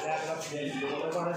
Para